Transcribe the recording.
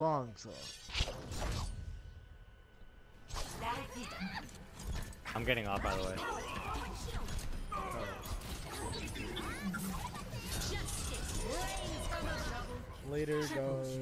long, so. I'm getting off, by the way. Later, guys.